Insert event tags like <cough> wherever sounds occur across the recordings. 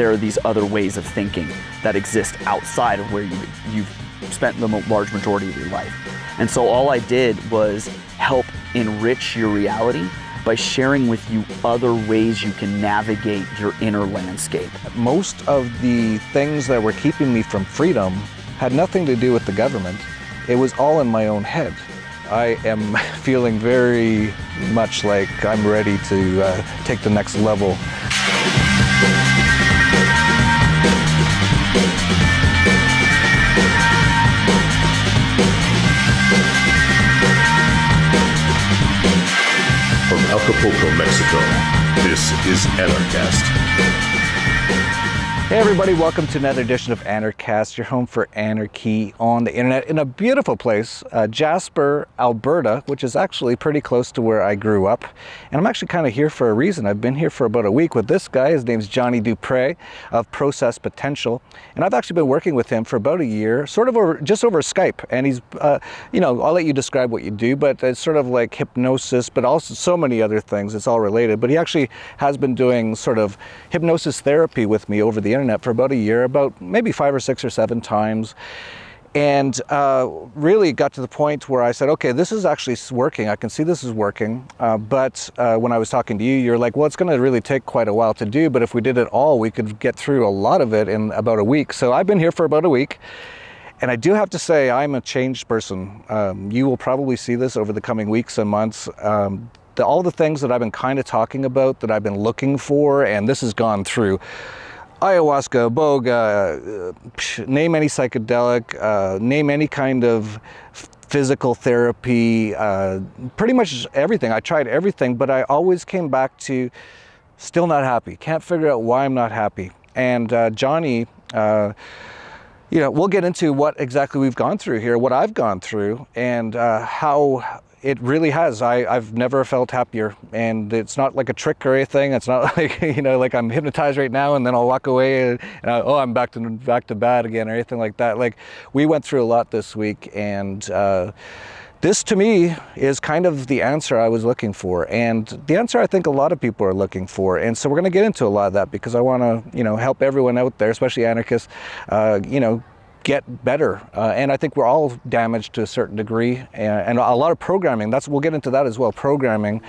there are these other ways of thinking that exist outside of where you, you've spent the large majority of your life. And so all I did was help enrich your reality by sharing with you other ways you can navigate your inner landscape. Most of the things that were keeping me from freedom had nothing to do with the government. It was all in my own head. I am <laughs> feeling very much like I'm ready to uh, take the next level. Acapulco, Mexico, this is Anarchast. Hey everybody, welcome to another edition of Anarchast, your home for anarchy on the internet in a beautiful place, uh, Jasper, Alberta, which is actually pretty close to where I grew up. And I'm actually kind of here for a reason. I've been here for about a week with this guy. His name's Jonny Dupre of Process Potential. And I've actually been working with him for about a year, sort of over, just over Skype. And he's, uh, you know, I'll let you describe what you do, but it's sort of like hypnosis, but also so many other things. It's all related. But he actually has been doing sort of hypnosis therapy with me over the internet internet for about a year, about maybe five or six or seven times. And uh, really got to the point where I said, okay, this is actually working. I can see this is working. Uh, but uh, when I was talking to you, you're like, well, it's going to really take quite a while to do. But if we did it all, we could get through a lot of it in about a week. So I've been here for about a week. And I do have to say, I'm a changed person. Um, you will probably see this over the coming weeks and months. Um, the, all the things that I've been kind of talking about, that I've been looking for, and this has gone through ayahuasca, iboga, uh, name any psychedelic, uh, name any kind of physical therapy, uh, pretty much everything. I tried everything, but I always came back to still not happy. Can't figure out why I'm not happy. And uh, Jonny, uh, you know, we'll get into what exactly we've gone through here, what I've gone through, and uh, how it really has. I, I've never felt happier. And it's not like a trick or anything. It's not <laughs> like, you know, like I'm hypnotized right now and then I'll walk away and, and I, oh, I'm back to, back to bad again or anything like that. Like we went through a lot this week and, uh, this to me is kind of the answer I was looking for and the answer I think a lot of people are looking for and so we're going to get into a lot of that because I want to you know help everyone out there especially anarchists uh, you know get better. Uh, and I think we're all damaged to a certain degree. And, and, a lot of programming, that's we'll get into that as well, programming.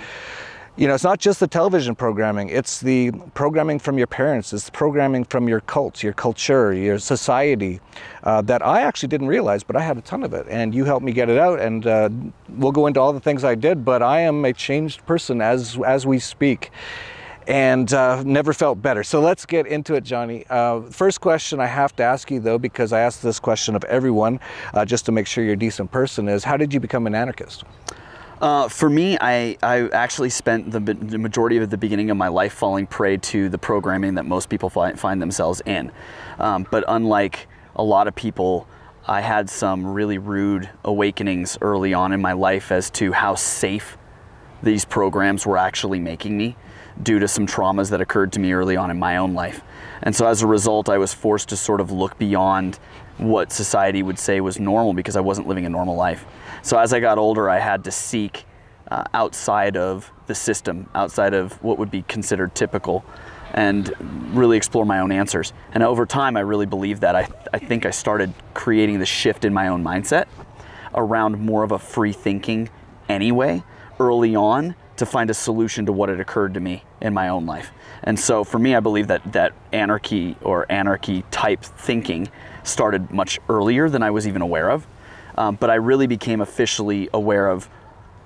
You know, it's not just the television programming, it's the programming from your parents, it's the programming from your cult, your culture, your society uh, that I actually didn't realize, but I had a ton of it. And you helped me get it out. And uh, we'll go into all the things I did, but I am a changed person as, as we speak and uh, never felt better. So let's get into it, Jonny. Uh, first question I have to ask you, though, because I ask this question of everyone, uh, just to make sure you're a decent person, is how did you become an anarchist? Uh, for me, I, I actually spent the, the, majority of the beginning of my life falling prey to the programming that most people find, find themselves in. Um, but unlike a lot of people, I had some really rude awakenings early on in my life as to how safe these programs were actually making me due to some traumas that occurred to me early on in my own life. And so as a result, I was forced to sort of look beyond what society would say was normal because I wasn't living a normal life. So as I got older, I had to seek uh, outside of the system, outside of what would be considered typical, and really explore my own answers. And over time, I really believe that. I, I think I started creating the shift in my own mindset around more of a free thinking anyway, early on, to find a solution to what had occurred to me in my own life. And so for me, I believe that, that anarchy or anarchy type thinking started much earlier than I was even aware of. Um, but I really became officially aware of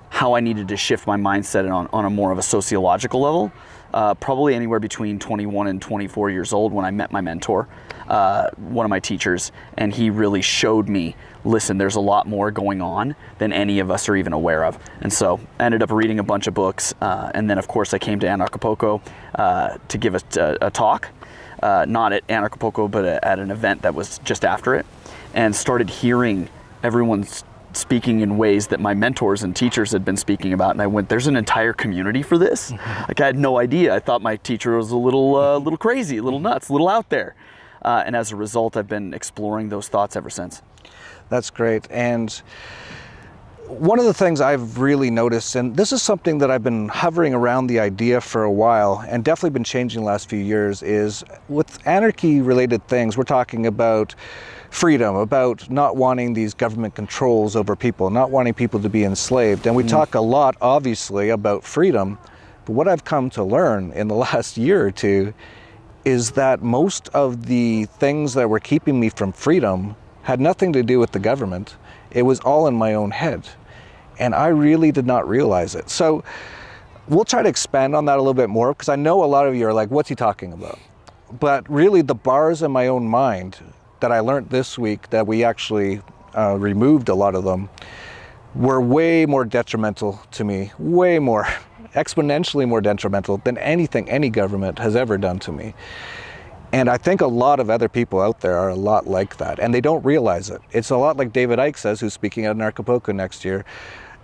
how I needed to shift my mindset on, on a more of a sociological level, uh, probably anywhere between 21 and 24 years old when I met my mentor, uh, one of my teachers, and he really showed me listen, there's a lot more going on than any of us are even aware of. And so I ended up reading a bunch of books. Uh, and then, of course, I came to Anarchapulco uh, to give a, a, a talk, uh, not at Anarchapulco, but at an event that was just after it, and started hearing everyone's speaking in ways that my mentors and teachers had been speaking about and I went there's an entire community for this <laughs> like I had no idea I thought my teacher was a little uh, little crazy a little nuts a little out there uh, and as a result I've been exploring those thoughts ever since that's great. And one of the things I've really noticed, and this is something that I've been hovering around the idea for a while, and definitely been changing the last few years, is with anarchy related things, we're talking about freedom, about not wanting these government controls over people, not wanting people to be enslaved. And we mm. talk a lot, obviously, about freedom. But what I've come to learn in the <laughs> last year or two is that most of the things that were keeping me from freedom had nothing to do with the government. It was all in my own head. And I really did not realize it. So we'll try to expand on that a little bit more because I know a lot of you are like, what's he talking about? But really, the bars in my own mind that I learned this week that we actually uh, removed a lot of them were way more detrimental to me, way more, <laughs> exponentially more detrimental than anything any government has ever done to me. And I think a lot of other people out there are a lot like that, and they don't realize it. It's a lot like David Icke says, who's speaking at Acapulco next year.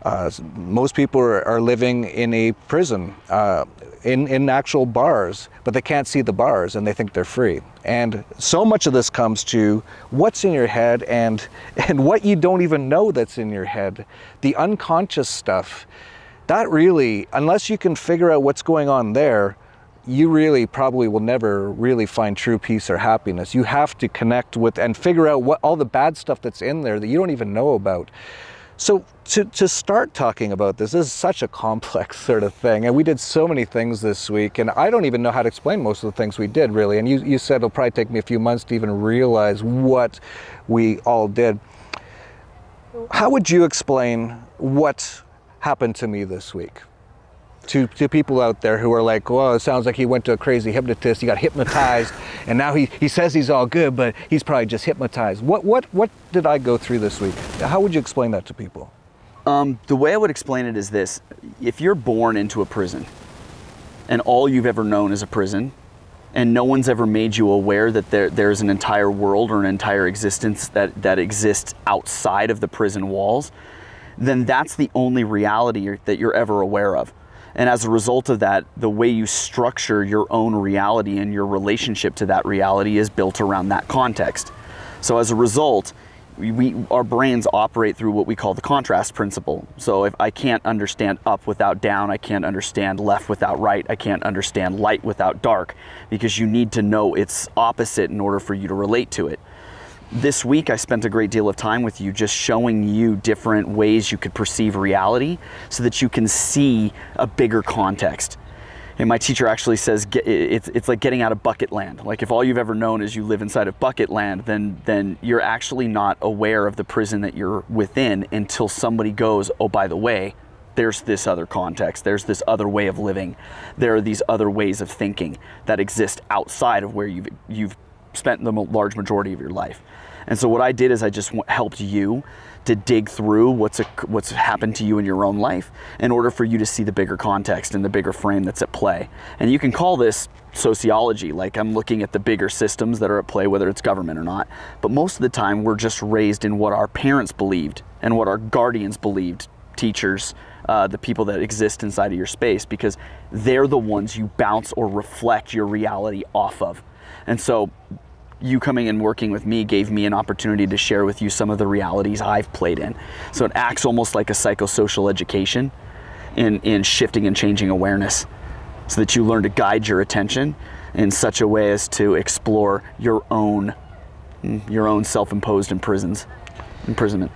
Uh, most people are, are, living in a prison, uh, in, in actual bars, but they can't see the bars and they think they're free. And so much of this comes to what's in your head and, <laughs> and what you don't even know that's in your head. The unconscious stuff, that really, unless you can figure out what's going on there, you really probably will never really find true peace or happiness. You have to connect with and figure out what all the bad stuff that's in there that you don't even know about. So to, to start talking about this, this is such a complex <laughs> sort of thing. And we did so many things this week, and I don't even know how to explain most of the things we did, really. And you, you said it'll probably take me a few months to even realize what we all did. How would you explain what happened to me this week? To, to people out there who are like, well, it sounds like he went to a crazy hypnotist, he got hypnotized, and now he, he says he's all good, but he's probably just hypnotized. What, what, what did I go through this week? How would you explain that to people? Um, the way I would explain it is this if you're born into a prison, and all you've ever known is a prison, and no one's ever made you aware that there, there's an entire world or an entire existence that, that exists outside of the prison walls, then that's the only reality that you're ever aware of. And as a result of that, the way you structure your own reality and your relationship to that reality is built around that context. So as a result, we, our brains operate through what we call the contrast principle. So if I can't understand up without down, I can't understand left without right, I can't understand light without dark, because you need to know its opposite in order for you to relate to it. This week, I spent a great deal of time with you just showing you different ways you could perceive reality so that you can see a bigger context. And my teacher actually says it's, it's like getting out of bucket land. Like if all you've ever known is you live inside of bucket land, then, then you're actually not aware of the prison that you're within until somebody goes, oh, by the way, there's this other context, there's this other way of living, there are these other ways of thinking that exist outside of where you've, you've spent the large majority of your life. And so what I did is I just helped you to dig through what's a, what's happened to you in your own life in order for you to see the bigger context and the bigger frame that's at play. And you can call this sociology, like I'm looking at the bigger systems that are at play, whether it's government or not. But most of the time, we're just raised in what our parents believed and what our guardians believed, teachers, uh, the people that exist inside of your space, because they're the ones you bounce or reflect your reality off of. And so you coming and working with me gave me an opportunity to share with you some of the realities I've played in. So it acts almost like a psychosocial education in, in shifting and changing awareness so that you learn to guide your attention in such a way as to explore your own your own self-imposed imprisonment.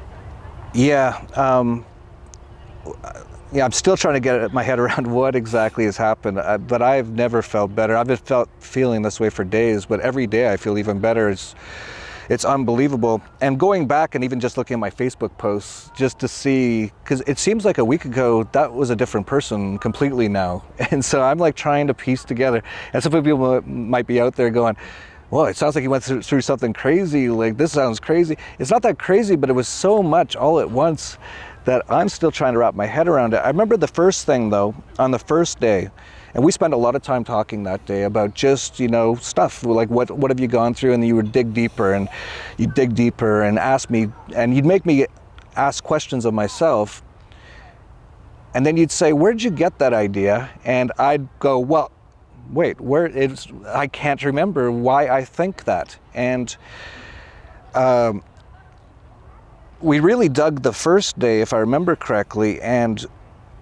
Yeah, um, yeah, I'm still trying to get my head around <laughs> what exactly has happened, uh, but I've never felt better. I've been felt feeling this way for days, but every day I feel even better. It's, it's unbelievable. And going back and even just looking at my Facebook posts, just to see, because it seems like a week ago that was a different person completely now. <laughs> And so I'm like trying to piece together. And some people might be out there going, well, it sounds like he went through something crazy. Like, this sounds crazy. It's not that crazy, but it was so much all at once that I'm still trying to wrap my head around it. I remember the first thing though, on the first day, and we spent a lot of time talking that day about just, you know, stuff like what, what have you gone through? And you would dig deeper and you'd dig deeper and ask me, and you'd make me ask questions of myself. And then you'd say, Where'd you get that idea? And I'd go, Well, wait, where is, I can't remember why I think that. And, um, we really dug the first day, if I remember correctly, and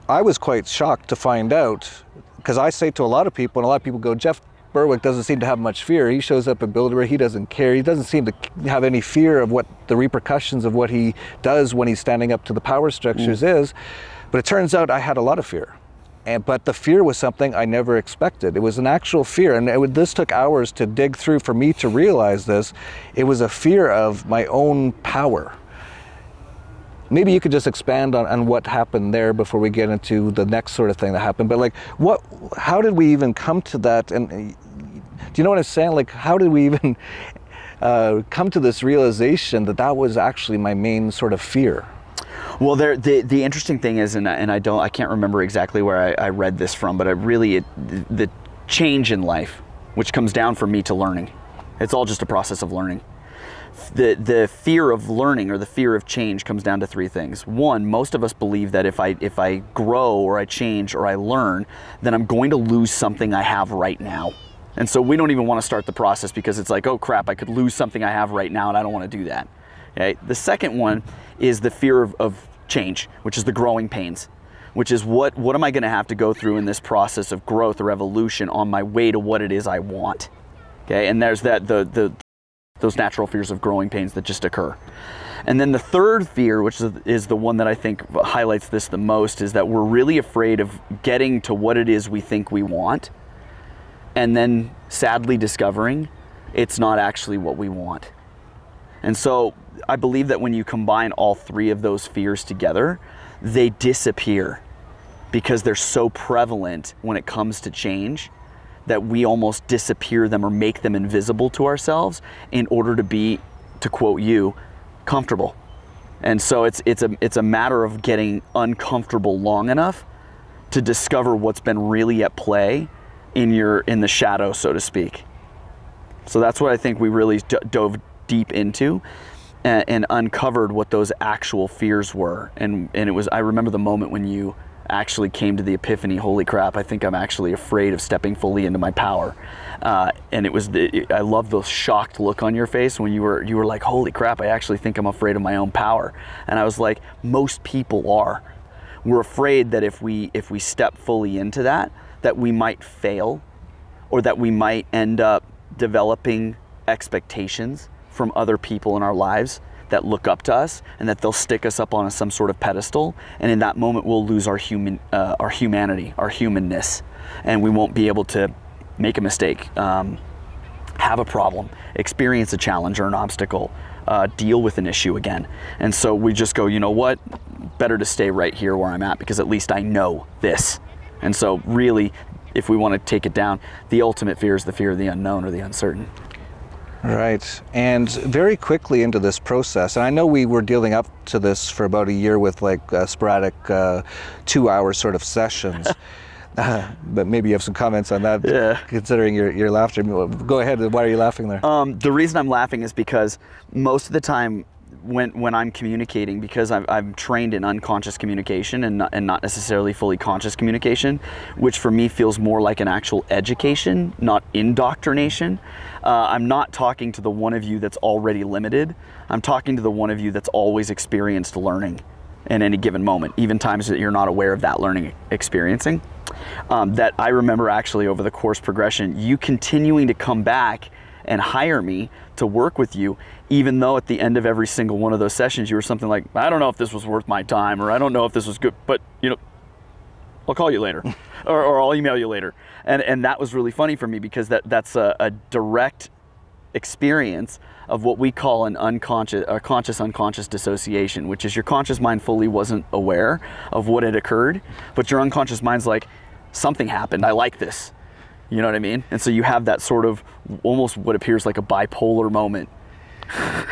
I was quite shocked to find out because I say to a lot of people, and a lot of people go, Jeff Berwick doesn't seem to have much fear. He shows up at Bilderberg, he doesn't care. He doesn't seem to have any fear of what the repercussions of what he does when he's standing up to the power structures mm. is. But it turns out I had a lot of fear. And, but the fear was something I never expected. It was an actual fear, and it, this took hours to dig through for me to realize this. It was a fear of my own power. Maybe you could just expand on, on what happened there before we get into the next sort of thing that happened. But like, what? How did we even come to that? And do you know what I'm saying? Like, how did we even <laughs> uh, come to this realization that that was actually my main sort of fear? Well, there, the the interesting thing is, and, and I don't, I can't remember exactly where I, I read this from, but I really, it, the change in life, which comes down for me to learning, it's all just a process of learning. The the fear of learning or the fear of change comes down to three things. One, most of us believe that if I if I grow or I change or I learn, then I'm going to lose something I have right now. And so we don't even want to start the process because it's like, oh crap, I could lose something I have right now, and I don't want to do that. Okay. The second one is the fear of, of change, which is the growing pains, which is what, what am I going to have to go through in this process of growth or evolution on my way to what it is I want. Okay, and there's that the, the those natural fears of growing pains that just occur. And then the third fear, which is the one that I think highlights this the most, is that we're really afraid of getting to what it is we think we want and then sadly discovering it's not actually what we want. And so I believe that when you combine all three of those fears together, they disappear because they're so prevalent when it comes to change that we almost disappear them or make them invisible to ourselves in order to be, to quote you, comfortable. And so it's it's a it's a matter of getting uncomfortable long enough to discover what's been really at play in your in the shadow, so to speak. So that's what I think we really dove deep into and, and, uncovered what those actual fears were. And, and it was, I remember the moment when you actually came to the epiphany, holy crap, I think I'm actually afraid of stepping fully into my power. Uh, and it was, the, I love the shocked look on your face when you were, you were like, holy crap, I actually think I'm afraid of my own power. And I was like, most people are. We're afraid that if we, if we step fully into that, that we might fail or that we might end up developing expectations from other people in our lives that look up to us and that they'll stick us up on some sort of pedestal. And in that moment we'll lose our human uh, our humanity our humanness. And we won't be able to make a mistake um, have a problem experience a challenge or an obstacle uh, deal with an issue again. And so we just go you know what? Better to stay right here where i'm at because at least i know this. And so really if we want to take it down the ultimate fear is the fear of the unknown or the uncertain Right. And very quickly into this process, and I know we were dealing up to this for about a year with like uh, sporadic uh, two hour sort of sessions. uh, <laughs> <laughs> but maybe you have some comments on that, yeah. considering your, your laughter. Go ahead. Why are you laughing there? Um, the reason I'm laughing is because most of the time when when I'm communicating because I'm, I'm trained in unconscious communication and not, and not necessarily fully conscious communication, which for me feels more like an actual education, not indoctrination. Uh, I'm not talking to the one of you that's already limited. I'm talking to the one of you that's always experienced learning in any given moment, even times that you're not aware of that learning experiencing. Um, that I remember actually over the course progression, you continuing to come back and hire me to work with you, even though at the end of every single one of those sessions you were something like, I don't know if this was worth my time, or I don't know if this was good, but you know, I'll call you later, <laughs> or, or, I'll email you later. And, and that was really funny for me because that, that's a, a direct experience of what we call an unconscious or conscious unconscious dissociation, which is your conscious mind fully wasn't aware of what had occurred, but your unconscious mind's like, something happened, I like this. You know what I mean? And so you have that sort of almost what appears like a bipolar moment.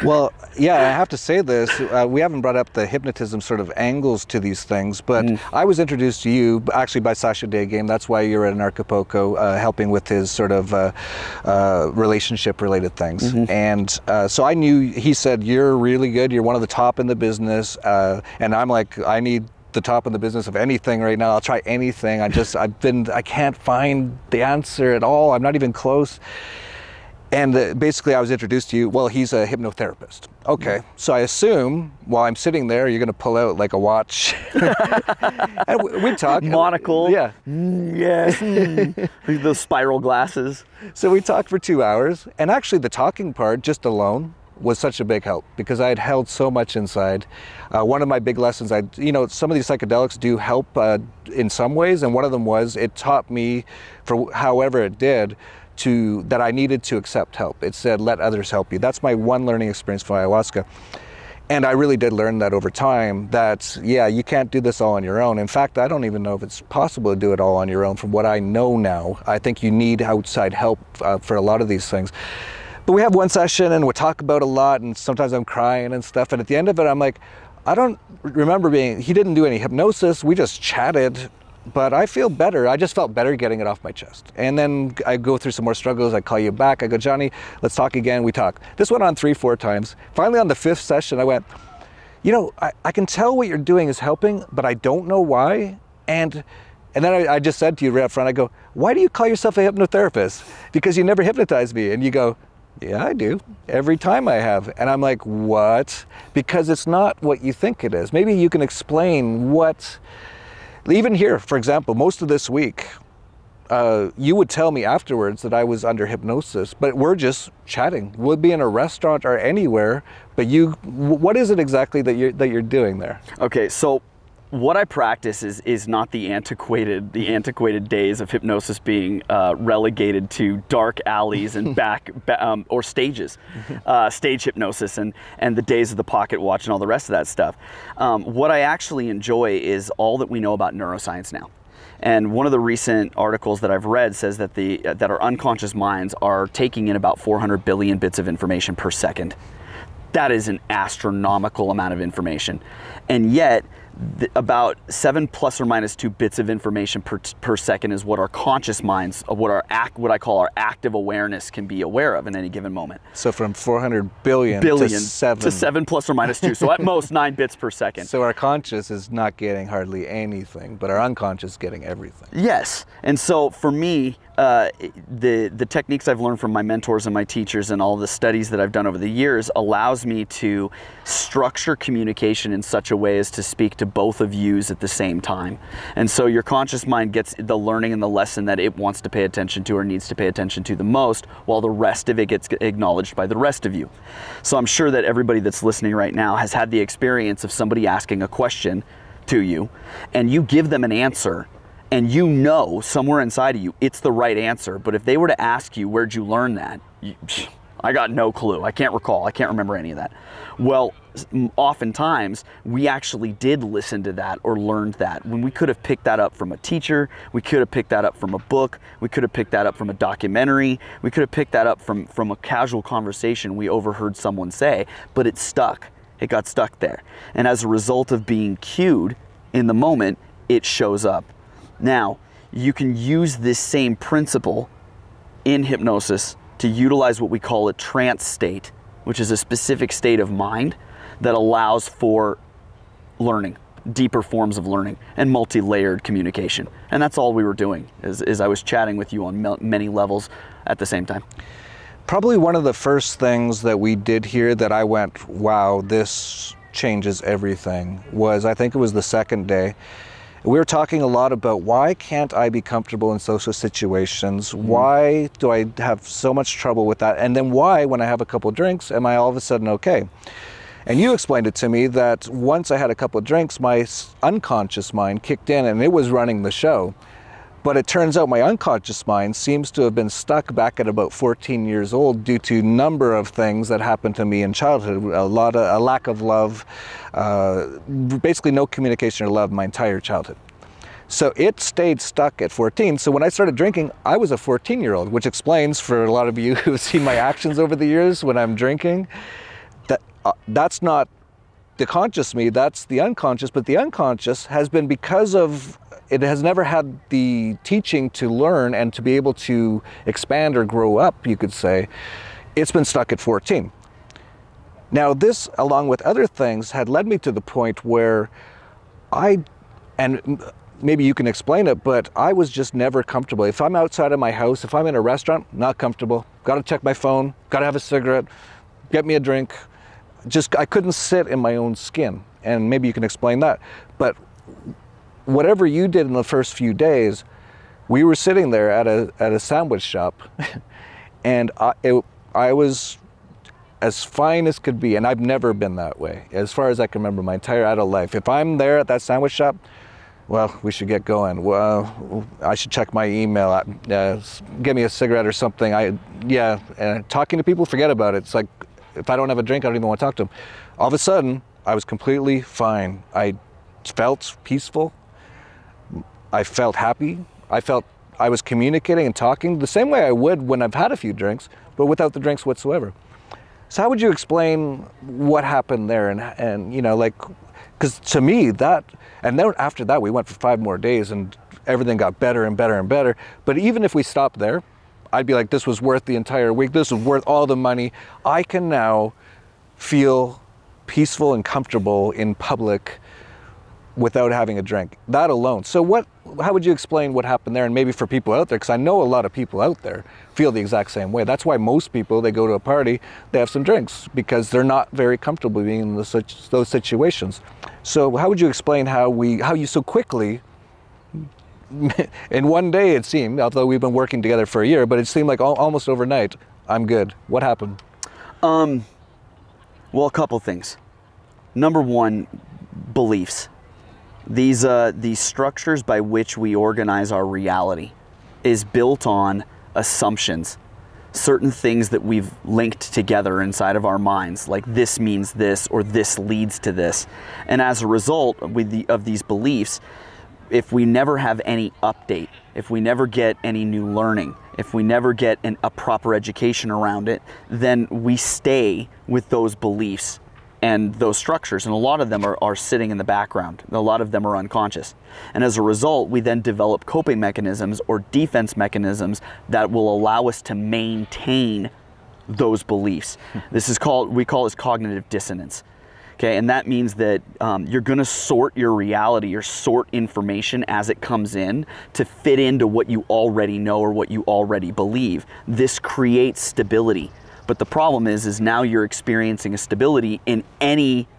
Well, yeah, I have to say this. Uh, we haven't brought up the hypnotism sort of angles to these things, but mm. I was introduced to you actually by Sasha Daygame. That's why you're at Acapulco uh, helping with his sort of uh, uh relationship related things. Mm-hmm. And uh, so I knew he said, You're really good. You're one of the top in the business. Uh, and I'm like, I need the top in the business of anything right now. I'll try anything. I just, I've been, I can't find the answer at all. I'm not even close. And uh, basically, I was introduced to you. Well, he's a hypnotherapist. Okay, so I assume while I'm sitting there, you're going to pull out like a watch. <laughs> and we, we talk. Monocle. Yeah. Mm, yes. mm. the spiral glasses. So we talked for two hours, and actually, the talking part, just alone, was such a big help because I had held so much inside. Uh, one of my big lessons, I, you know, some of these psychedelics do help uh, in some ways, and one of them was it taught me, for however it did, to that I needed to accept help. It said, "Let others help you." That's my one learning experience for ayahuasca. And I really did learn that over time that, yeah, you can't do this all on your own. In fact, I don't even know if it's possible to do it all on your own from what I know now. I think you need outside help uh, for a lot of these things. But we have one session and we talk about a lot, and sometimes I'm crying and stuff. And at the end of it, I'm like, I don't remember being, he didn't do any hypnosis. We just chatted but I feel better. I just felt better getting it off my chest. And then I go through some more struggles. I call you back. I go, Jonny, let's talk again. We talk. This went on three, four times. Finally, on the fifth session, I went, you know, I, I can tell what you're doing is helping, but I don't know why. And and then I, I just said to you right up front, I go, why do you call yourself a hypnotherapist? Because you never hypnotize me. And you go, yeah, I do. Every time I have. And I'm like, what? Because it's not what you think it is. Maybe you can explain what even here, for example, most of this week, uh, you would tell me afterwards that I was under hypnosis, but we're just chatting. We'll be in a restaurant or anywhere, but you, what is it exactly that you're that you're doing there? Okay, so what I practice is is not the antiquated the antiquated days of hypnosis being uh, relegated to dark alleys and <laughs> back um, or stages, uh, stage hypnosis and and the days of the pocket watch and all the rest of that stuff. Um, what I actually enjoy is all that we know about neuroscience now. And one of the recent articles that I've read says that the uh, that our unconscious minds are taking in about 400 billion bits of information per second. That is an astronomical amount of information, and yet about seven plus or minus two bits of information per, per second is what our conscious minds, what our act, what I call our active awareness can be aware of in any given moment. So from 400 billion, billion to seven. To seven plus or minus two. So at <laughs> most nine bits per second. So our conscious is not getting hardly anything, but our unconscious is getting everything. Yes. And so for me, uh, the the techniques I've learned from my mentors and my teachers and all the studies that I've done over the years allows me to structure communication in such a way as to speak to both of yous at the same time. And so your conscious mind gets the learning and the lesson that it wants to pay attention to or needs to pay attention to the most, while the rest of it gets acknowledged by the rest of you. So I'm sure that everybody that's listening right now has had the experience of somebody asking a question to you and you give them an answer and you know somewhere inside of you it's the right answer. But if they were to ask you, where'd you learn that? You, I got no clue. I can't recall. I can't remember any of that. Well, oftentimes we actually did listen to that or learned that when we could have picked that up from a teacher, we could have picked that up from a book, we could have picked that up from a documentary, we could have picked that up from, from a casual conversation we overheard someone say, but it stuck. It got stuck there. And as a result of being cued in the moment, it shows up. Now, you can use this same principle in hypnosis to utilize what we call a trance state, which is a specific state of mind that allows for learning, deeper forms of learning, and multi-layered communication. And that's all we were doing, is, is I was chatting with you on many levels at the same time. Probably one of the first things that we did here that I went, wow, this changes everything, was I think it was the second day we were talking a lot about why can't I be comfortable in social situations? Mm-hmm. Why do I have so much trouble with that? And then why, when I have a couple drinks, am I all of a sudden okay? And you explained it to me that once I had a couple of drinks, my unconscious mind kicked in and it was running the show. But it turns out my unconscious mind seems to have been stuck back at about 14 years old due to a number of things that happened to me in childhood. A lot of a lack of love, uh, basically no communication or love my entire childhood. So it stayed stuck at 14. So when I started drinking, I was a 14 year old, which explains for a lot of you <laughs> who've seen my actions over the years when I'm drinking, uh, that's not the conscious me, that's the unconscious, but the unconscious has been because of it has never had the teaching to learn and to be able to expand or grow up, you could say. It's been stuck at 14. Now, this, along with other things, had led me to the point where I, and maybe you can explain it, but I was just never comfortable. If I'm outside of my house, if I'm in a restaurant, not comfortable. got to check my phone, got to have a cigarette, get me a drink. Just I couldn't sit in my own skin, and maybe you can explain that. But whatever you did in the first few days, we were sitting there at a at a sandwich shop, <laughs> and I it, I was as fine as could be, and I've never been that way as far as I can remember my entire adult life. If I'm there at that sandwich shop, well, we should get going. Well, I should check my email. Uh, give me a cigarette or something. I, yeah, and talking to people, forget about it. It's like if I don't have a drink, I don't even want to talk to them. All of a sudden, I was completely fine. I felt peaceful. I felt happy. I felt I was communicating and talking the same way I would when I've had a few drinks, but without the drinks whatsoever. So how would you explain what happened there? And, and you know, like, because to me that, and then after that we went for five more days and everything got better and better and better. But even if we stopped there, I'd be like, this was worth the entire week. This was worth all the money. I can now feel peaceful and comfortable in public without having a drink. That alone. So what how would you explain what happened there and maybe for people out there because I know a lot of people out there feel the exact same way. That's why most people they go to a party, they have some drinks because they're not very comfortable being in such, those situations. So how would you explain how we how you so quickly <laughs> in one day it seemed, although we've been working together for a year, but it seemed like al- almost overnight, I'm good. What happened? Um, well, a couple things. Number one, beliefs. These uh, these structures by which we organize our reality is built on assumptions, certain things that we've linked together inside of our minds, like this means this or this leads to this, and as a result with the, of these beliefs, if we never have any update, if we never get any new learning, if we never get an, a proper education around it, then we stay with those beliefs and those structures. And a lot of them are, are sitting in the background. A lot of them are unconscious. And as a result, we then develop coping mechanisms or defense mechanisms that will allow us to maintain those beliefs. <laughs> this is called, we call this cognitive dissonance. Okay, and that means that um, you're going to sort your reality or sort information as it comes in to fit into what you already know or what you already believe. This creates stability. But the problem is, is now you're experiencing a stability in any,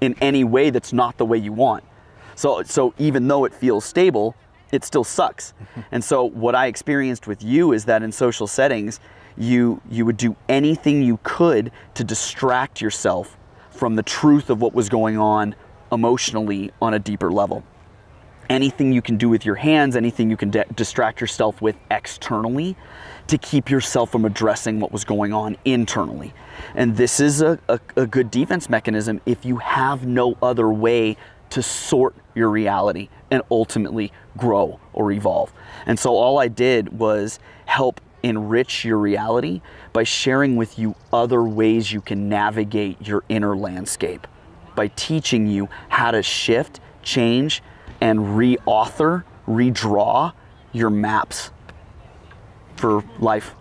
in any way that's not the way you want. So, so even though it feels stable, it still sucks. <laughs> and so what I experienced with you is that in social settings, you you would do anything you could to distract yourself from the truth of what was going on emotionally on a deeper level. Anything you can do with your hands, anything you can distract yourself with externally to keep yourself from addressing what was going on internally. And this is a, a, a good defense mechanism if you have no other way to sort your reality and ultimately grow or evolve. And so all I did was help enrich your reality by sharing with you other ways you can navigate your inner landscape, by teaching you how to shift, change, and re-author, redraw your maps for life.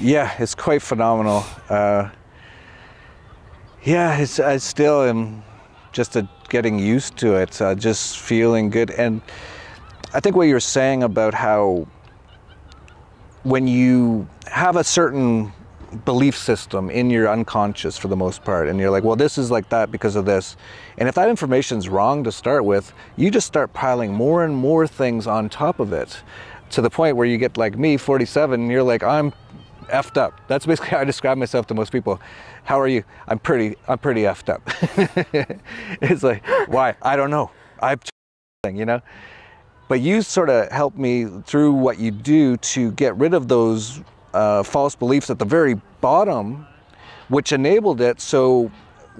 Yeah, it's quite phenomenal. Uh, yeah, it's, I still am just a, getting used to it, uh, just feeling good. And I think what you're saying about how when you have a certain belief system in your unconscious for the most part and you're like well this is like that because of this and if that information's wrong to start with you just start piling more and more things on top of it to the point where you get like me 47 and you're like i'm effed up. That's basically <laughs> how i describe myself to most people. How are you? I'm pretty i'm pretty effed up. <laughs> It's like why? I don't know. I've you know but you sort of help me through what you do to get rid of those uh, false beliefs at the very bottom, which enabled it so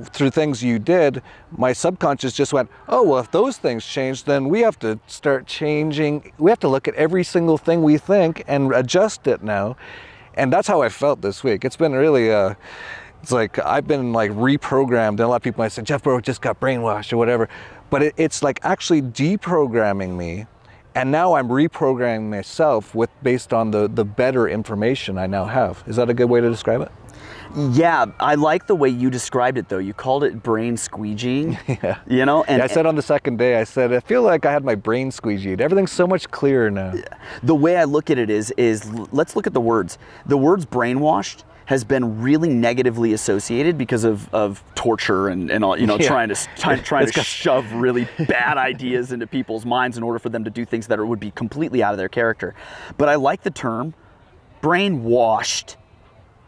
through things you did, my subconscious just went, oh, well, if those things change, then we have to start changing. We have to look at every single thing we think and adjust it now. And that's how I felt this week. It's been really, uh, it's like I've been like reprogrammed. And a lot of people might say, Jeff Bro just got brainwashed or whatever. But it, it's like actually deprogramming me and now I'm reprogramming myself with based on the, the better information I now have. Is that a good way to describe it? Yeah, I like the way you described it though. You called it brain squeegeeing. <laughs> Yeah. You know, and Yeah, I said on the second day, I said, I feel like I had my brain squeegeed. Everything's so much clearer now. the way I look at it is is let's look at the words. The words brainwashed has been really negatively associated because of, of torture and, and all you know Yeah. trying to s- try, trying to shove really bad ideas into people's minds in order for them to do things that are, would be completely out of their character. But I like the term brainwashed.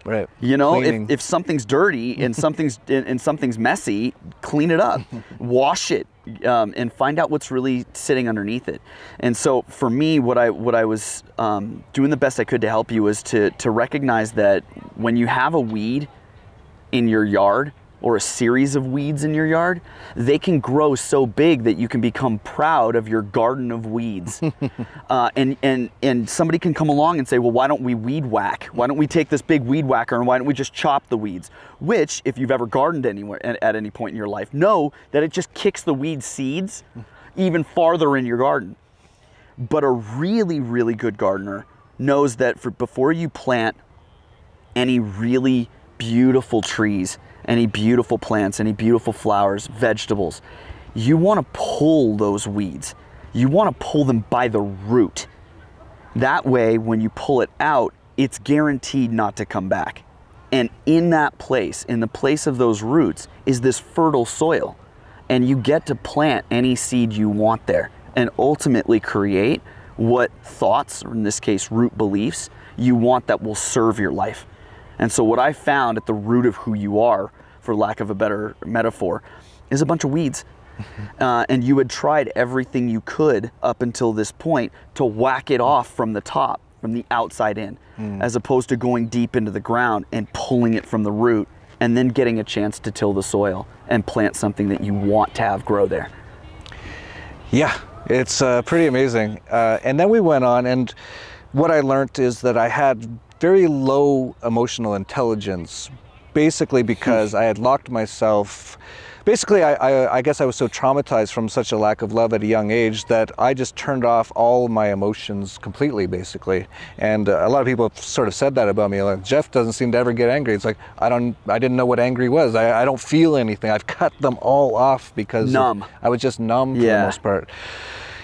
Right. You know, Cleaning. if, if something's dirty and something's and, and something's messy, clean it up, <laughs> wash it, um, and find out what's really sitting underneath it. And so, for me, what I what I was um, doing the best I could to help you was to to recognize that when you have a weed in your yard or a series of weeds in your yard, they can grow so big that you can become proud of your garden of weeds. <laughs> uh, and, and, and somebody can come along and say, well, why don't we weed whack? Why don't we take this big weed whacker and why don't we just chop the weeds? Which, if you've ever gardened anywhere at, at any point in your life, know that it just kicks the weed seeds <laughs> even farther in your garden. But a really, really good gardener knows that for before you plant any really beautiful trees, any beautiful plants, any beautiful flowers, vegetables, you want to pull those weeds. You want to pull them by the root. That way, when you pull it out, it's guaranteed not to come back. And in that place, in the place of those roots, is this fertile soil. And you get to plant any seed you want there and ultimately create what thoughts, or in this case, root beliefs, you want that will serve your life. And so, what I found at the root of who you are, for lack of a better metaphor, is a bunch of weeds. <laughs> Uh, and you had tried everything you could up until this point to whack it off from the top, from the outside in, as opposed to going deep into the ground and pulling it from the root and then getting a chance to till the soil and plant something that you want to have grow there. Yeah, it's uh, pretty amazing. Uh, and then we went on, and what I learned is that I had very low emotional intelligence, basically because I had locked myself. Basically, I, I, I guess I was so traumatized from such a lack of love at a young age that I just turned off all my emotions completely, basically. And uh, a lot of people have sort of said that about me. Like Jeff doesn't seem to ever get angry. It's like I don't, I didn't know what angry was. I, I don't feel anything. I've cut them all off because Numb. I was just numb for the most part.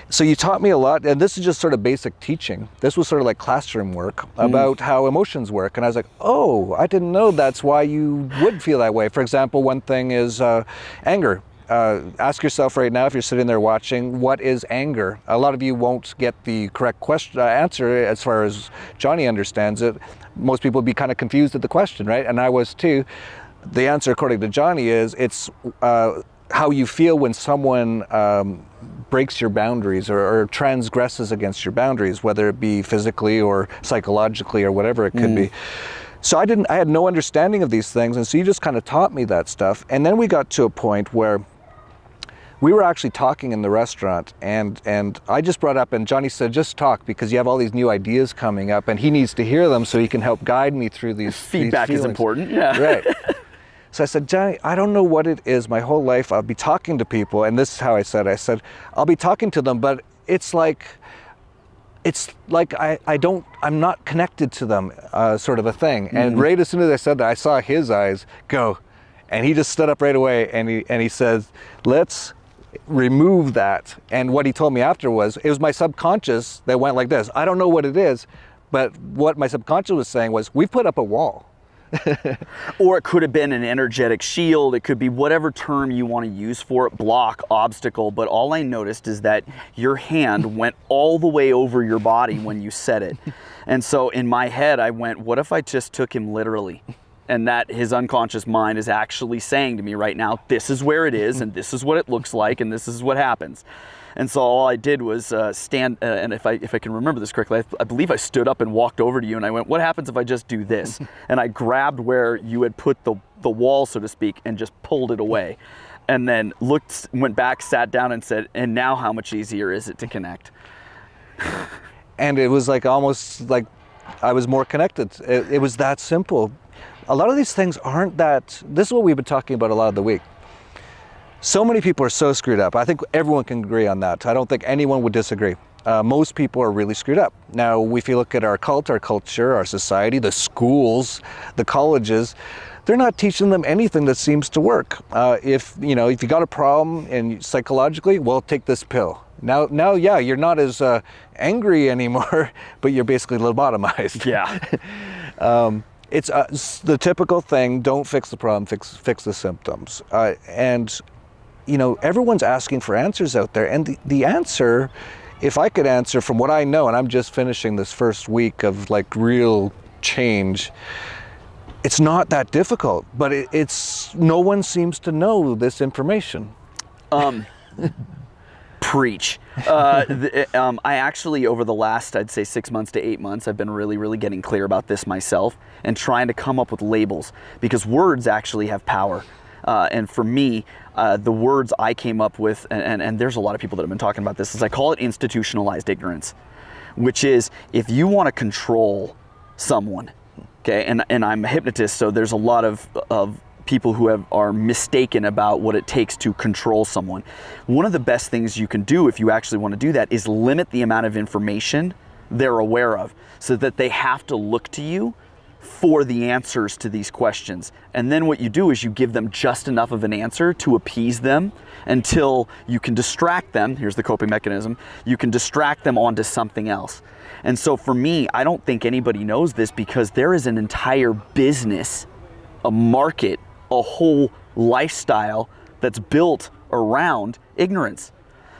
So you taught me a lot, and this is just sort of basic teaching. This was sort of like classroom work about how emotions work, and I was like, oh, I didn't know that's why you would feel that way. For example, one thing is uh, anger. Uh, ask yourself right now, if you're sitting there watching, what is anger? A lot of you won't get the correct question uh, answer as far as Jonny understands it. Most people would be kind of confused at the question, right? And I was too. The answer, according to Jonny, is it's uh, how you feel when someone um, breaks your boundaries or, or transgresses against your boundaries, whether it be physically or psychologically or whatever it could be. Mm. So I didn't, I had no understanding of these things, and so you just kind of taught me that stuff. And then we got to a point where we were actually talking in the restaurant and and I just brought up and Jonny said just talk because you have all these new ideas coming up and he needs to hear them so he can help guide me through these these Feedback is important. Yeah. Right. <laughs> So I said, Jonny, I don't know what it is. My whole life, I'll be talking to people, and this is how I said. I said, I'll be talking to them, but it's like, it's like I, I don't, I'm not connected to them, uh, sort of a thing. And right as soon as I said that, I saw his eyes go, and he just stood up right away, and he and he says, let's remove that. And what he told me after was, it was my subconscious that went like this. I don't know what it is, but what my subconscious was saying was, we've put up a wall. Or it could have been an energetic shield. It could be whatever term you want to use for it block, obstacle. But all I noticed is that your hand <laughs> went all the way over your body when you said it. And so in my head, I went, what if I just took him literally? And that his unconscious mind is actually saying to me right now, this is where it is, and this is what it looks like, and this is what happens. And so all I did was uh, stand, uh, and if I if I can remember this correctly, I, I believe I stood up and walked over to you, and I went, "What happens if I just do this?" <laughs> and I grabbed where you had put the the wall, so to speak, and just pulled it away, and then looked, went back, sat down, and said, "And now, how much easier is it to connect?" <laughs> and it was like almost like I was more connected. It, it was that simple. A lot of these things aren't that. This is what we've been talking about a lot of the week. So many people are so screwed up. I think everyone can agree on that. I don't think anyone would disagree. uh, most people are really screwed up. Now, if you look at our cult, our culture, our society, the schools, the colleges, they're not teaching them anything that seems to work. Uh, if you know, if you got a problem and psychologically, well, take this pill. Now, now, yeah, you're not as uh, angry <laughs> anymore, but you're basically lobotomized. Yeah. <laughs> um, it's uh, the typical thing: don't fix the problem, fix fix the symptoms. Uh, and you know, everyone's asking for answers out there, and the, the answer, if I could answer from what I know, and I'm just finishing this first week of like real change it's not that difficult, but it, it's no one seems to know this information. Um, <laughs> preach. Uh, the, um, I actually, over the last, I'd say six months to eight months, I've been really, really getting clear about this myself and trying to come up with labels because words actually have power. Uh, and for me, uh, the words I came up with, and, and, and there's a lot of people that have been talking about this, is I call it institutionalized ignorance, which is if you want to control someone, Okay, and, and I'm a hypnotist, so there's a lot of, of people who have, are mistaken about what it takes to control someone. One of the best things you can do if you actually want to do that is limit the amount of information they're aware of so that they have to look to you for the answers to these questions. And then what you do is you give them just enough of an answer to appease them until you can distract them. Here's the coping mechanism. You can distract them onto something else. And so for me, I don't think anybody knows this because there is an entire business, a market, a whole lifestyle that's built around ignorance.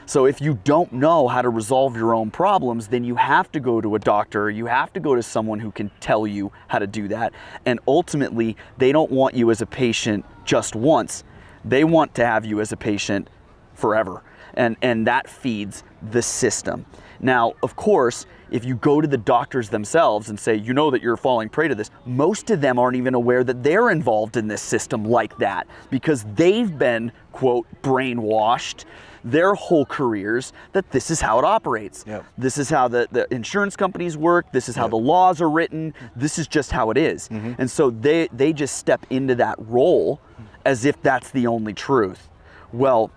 So if you don't know how to resolve your own problems, then you have to go to a doctor, you have to go to someone who can tell you how to do that. And ultimately, they don't want you as a patient just once. They want to have you as a patient forever. And and that feeds the system. Now, of course, if you go to the doctors themselves and say, you know that you're falling prey to this, most of them aren't even aware that they're involved in this system like that because they've been, quote, brainwashed their whole careers that this is how it operates. Yep. This is how the, the insurance companies work. This is how yep. the laws are written. This is just how it is. Mm-hmm. And so they, they just step into that role as if that's the only truth. Well,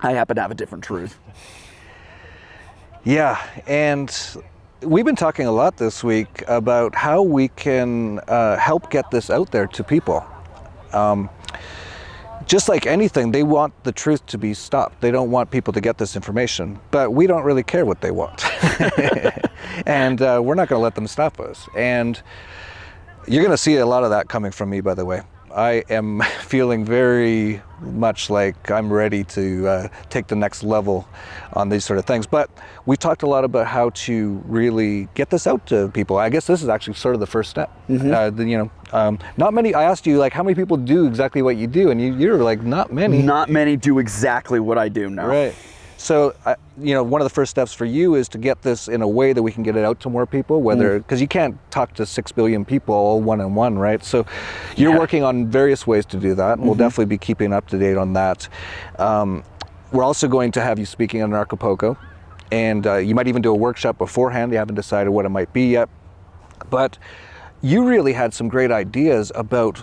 I happen to have a different truth. Yeah, and we've been talking a lot this week about how we can uh, help get this out there to people. Um, just like anything, they want the truth to be stopped. They don't want people to get this information, but we don't really care what they want. <laughs> and uh, we're not going to let them stop us. And you're going to see a lot of that coming from me, by the way. I am <laughs> feeling very much like I'm ready to uh, take the next level on these sort of things. But we talked a lot about how to really get this out to people. I guess this is actually sort of the first step. Mm-hmm. Uh, the, you know, um, not many. I asked you like how many people do exactly what you do, and you, you're like not many. Not many do exactly what I do now. Right. So, uh, you know, one of the first steps for you is to get this in a way that we can get it out to more people, whether, because mm. you can't talk to six billion people all one on one, right? So you're yeah. working on various ways to do that, and mm-hmm. we'll definitely be keeping up to date on that. Um, we're also going to have you speaking on Acapulco, and uh, you might even do a workshop beforehand. You haven't decided what it might be yet. But you really had some great ideas about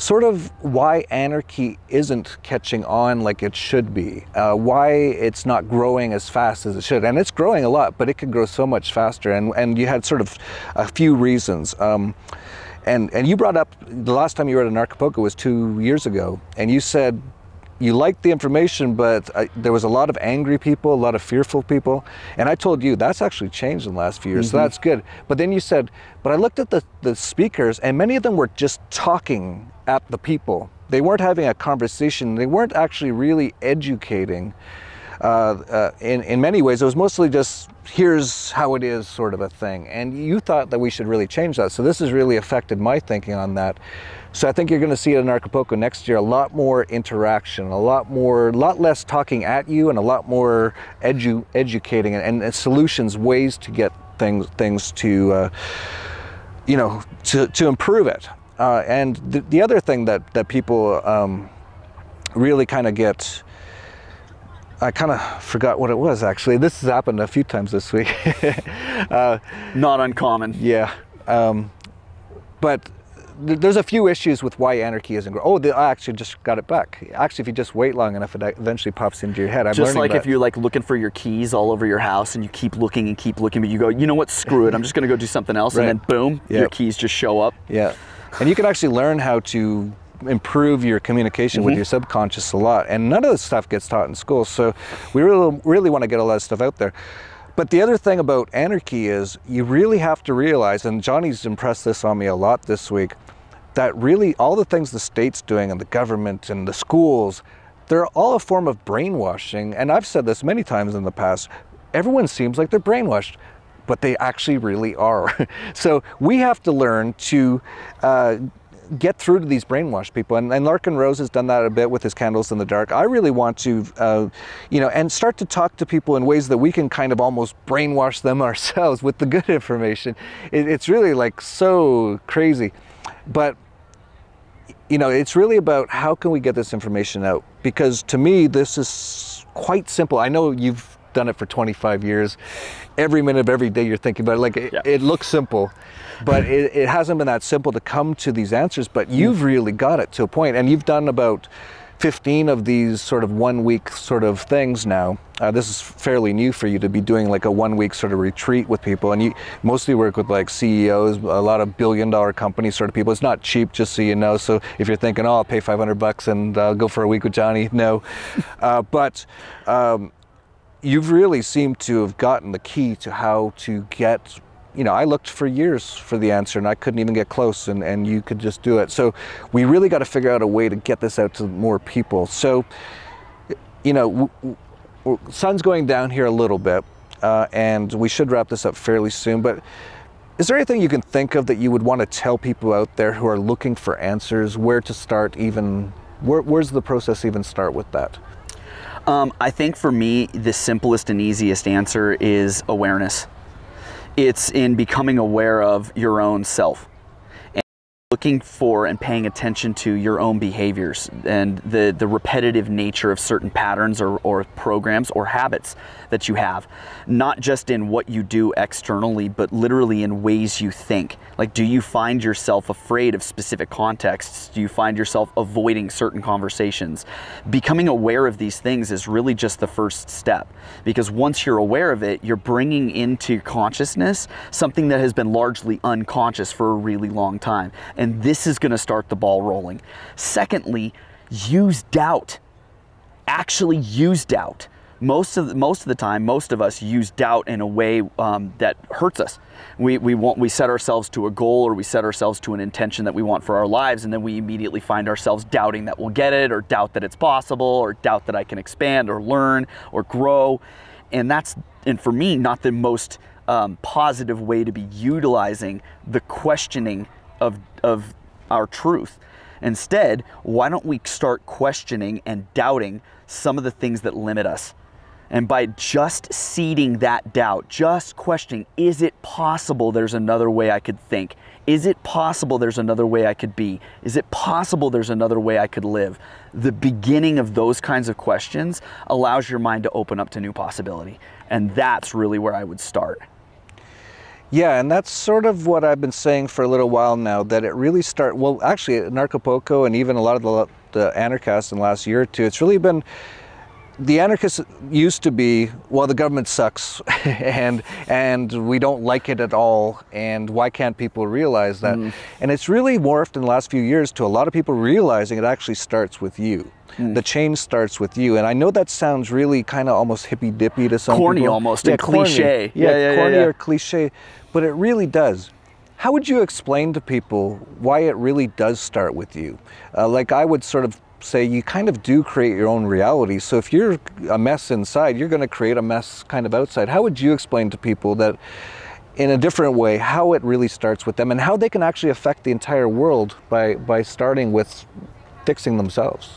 sort of why anarchy isn't catching on like it should be, uh, why it's not growing as fast as it should. And it's growing a lot, but it could grow so much faster. And, and you had sort of a few reasons. Um, and, and you brought up the last time you were at Anarchapulco was two years ago, and you said you liked the information, but I, there was a lot of angry people, a lot of fearful people. And I told you that's actually changed in the last few years, mm-hmm. so that's good. But then you said, but I looked at the, the speakers, and many of them were just talking at the people. They weren't having a conversation, they weren't actually really educating. Uh, uh, in, in many ways, it was mostly just here's how it is sort of a thing. And you thought that we should really change that. So this has really affected my thinking on that. So I think you're going to see it in Acapulco next year a lot more interaction, a lot more, a lot less talking at you, and a lot more edu- educating and, and solutions, ways to get things things to, uh, you know, to, to improve it. Uh, and the, the, other thing that that people um, really kind of get. I kind of forgot what it was actually. This has happened a few times this week. <laughs> uh, Not uncommon. Yeah. Um, but th- there's a few issues with why anarchy isn't growing. Oh, the, I actually just got it back. Actually, if you just wait long enough, it eventually pops into your head. I'm Just like that. if you're like looking for your keys all over your house and you keep looking and keep looking, but you go, you know what, screw it, I'm just gonna go do something else, Right. and then boom, Yeah. your keys just show up. Yeah. And you can actually learn how to improve your communication with your subconscious a lot. And none of this stuff gets taught in school. So we really, really want to get a lot of stuff out there. But the other thing about anarchy is you really have to realize, and Jonny's impressed this on me a lot this week, that really all the things the state's doing and the government and the schools, they're all a form of brainwashing. And I've said this many times in the past. Everyone seems like they're brainwashed but they actually really are. <laughs> so we have to learn to uh, get through to these brainwashed people. And, and Larken Rose has done that a bit with his Candles in the Dark. I really want to, uh, you know, and start to talk to people in ways that we can kind of almost brainwash them <laughs> ourselves with the good information. It, it's really like so crazy. But you know, it's really about how can we get this information out? Because to me, this is quite simple. I know you've done it for 25 years. Every minute of every day you're thinking about it. Like it, Yeah. it looks simple, but it, it hasn't been that simple to come to these answers. But you've really got it to a point, and you've done about 15 of these sort of one week sort of things now. Uh, this is fairly new for you to be doing like a one week sort of retreat with people, and you mostly work with like CEOs, a lot of billion dollar company sort of people. It's not cheap, just so you know. So if you're thinking, oh, I'll pay 500 bucks and uh, go for a week with Jonny, no. <laughs> uh, but um, you've really seemed to have gotten the key to how to get you know i looked for years for the answer and i couldn't even get close and, and you could just do it. So we really got to figure out a way to get this out to more people. So you know sun's going down here a little bit uh, and we should wrap this up fairly soon but is there anything you can think of that you would want to tell people out there who are looking for answers where to start even where, where's the process even start with that? Um, I think for me, the simplest and easiest answer is awareness. It's in becoming aware of your own self looking for and paying attention to your own behaviors and the, the repetitive nature of certain patterns or, or programs or habits that you have, not just in what you do externally, but literally in ways you think. Like, do you find yourself afraid of specific contexts? Do you find yourself avoiding certain conversations? Becoming aware of these things is really just the first step because once you're aware of it, you're bringing into consciousness something that has been largely unconscious for a really long time. And this is going to start the ball rolling. Secondly, use doubt actually use doubt. Most of the, most of the time, most of us use doubt in a way um, that hurts us. We we want we set ourselves to a goal or we set ourselves to an intention that we want for our lives, and then we immediately find ourselves doubting that we'll get it, or doubt that it's possible, or doubt that I can expand or learn or grow, and that's and for me not the most um, positive way to be utilizing the questioning of of our truth. Instead, why don't we start questioning and doubting some of the things that limit us? And by just seeding that doubt, just questioning, is it possible there's another way I could think? Is it possible there's another way I could be? Is it possible there's another way I could live? The beginning of those kinds of questions allows your mind to open up to new possibility. And that's really where I would start. Yeah, and that's sort of what I've been saying for a little while now. That it really start well, actually, Anarchapulco and even a lot of the, the anarchists in the last year or two, it's really been the anarchists used to be well, the government sucks, <laughs> and and we don't like it at all, and why can't people realize that? Mm-hmm. And it's really morphed in the last few years to a lot of people realizing it actually starts with you. The change starts with you, and I know that sounds really kind of almost hippy dippy to some Corny people. almost, yeah, cliche. Yeah, Yeah, yeah, yeah, corny yeah. or cliche, but it really does. How would you explain to people why it really does start with you? Uh, like I would sort of say, you kind of do create your own reality. So if you're a mess inside, you're going to create a mess kind of outside. How would you explain to people that? In a different way, how it really starts with them and how they can actually affect the entire world by, by starting with fixing themselves.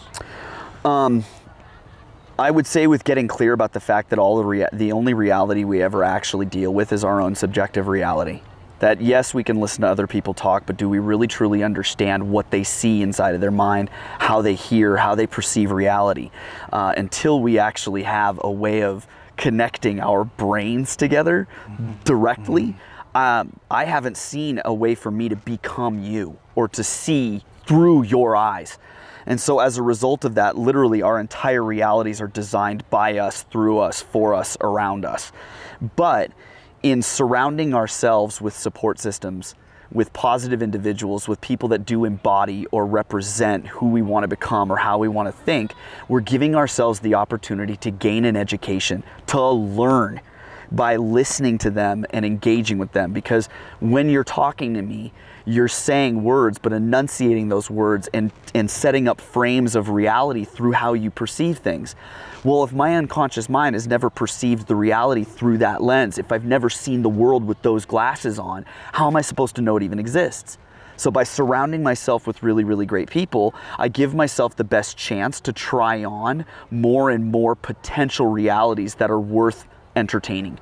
I would say with getting clear about the fact that all the rea- the only reality we ever actually deal with is our own subjective reality. That yes, we can listen to other people talk, but do we really truly understand what they see inside of their mind, how they hear, how they perceive reality? Uh, until we actually have a way of connecting our brains together directly, um, I haven't seen a way for me to become you or to see through your eyes. And so, as a result of that, literally our entire realities are designed by us, through us, for us, around us. But in surrounding ourselves with support systems, with positive individuals, with people that do embody or represent who we want to become or how we want to think, we're giving ourselves the opportunity to gain an education, to learn by listening to them and engaging with them. Because when you're talking to me, you're saying words, but enunciating those words and, and setting up frames of reality through how you perceive things. Well, if my unconscious mind has never perceived the reality through that lens, if I've never seen the world with those glasses on, how am I supposed to know it even exists? So, by surrounding myself with really, really great people, I give myself the best chance to try on more and more potential realities that are worth entertaining.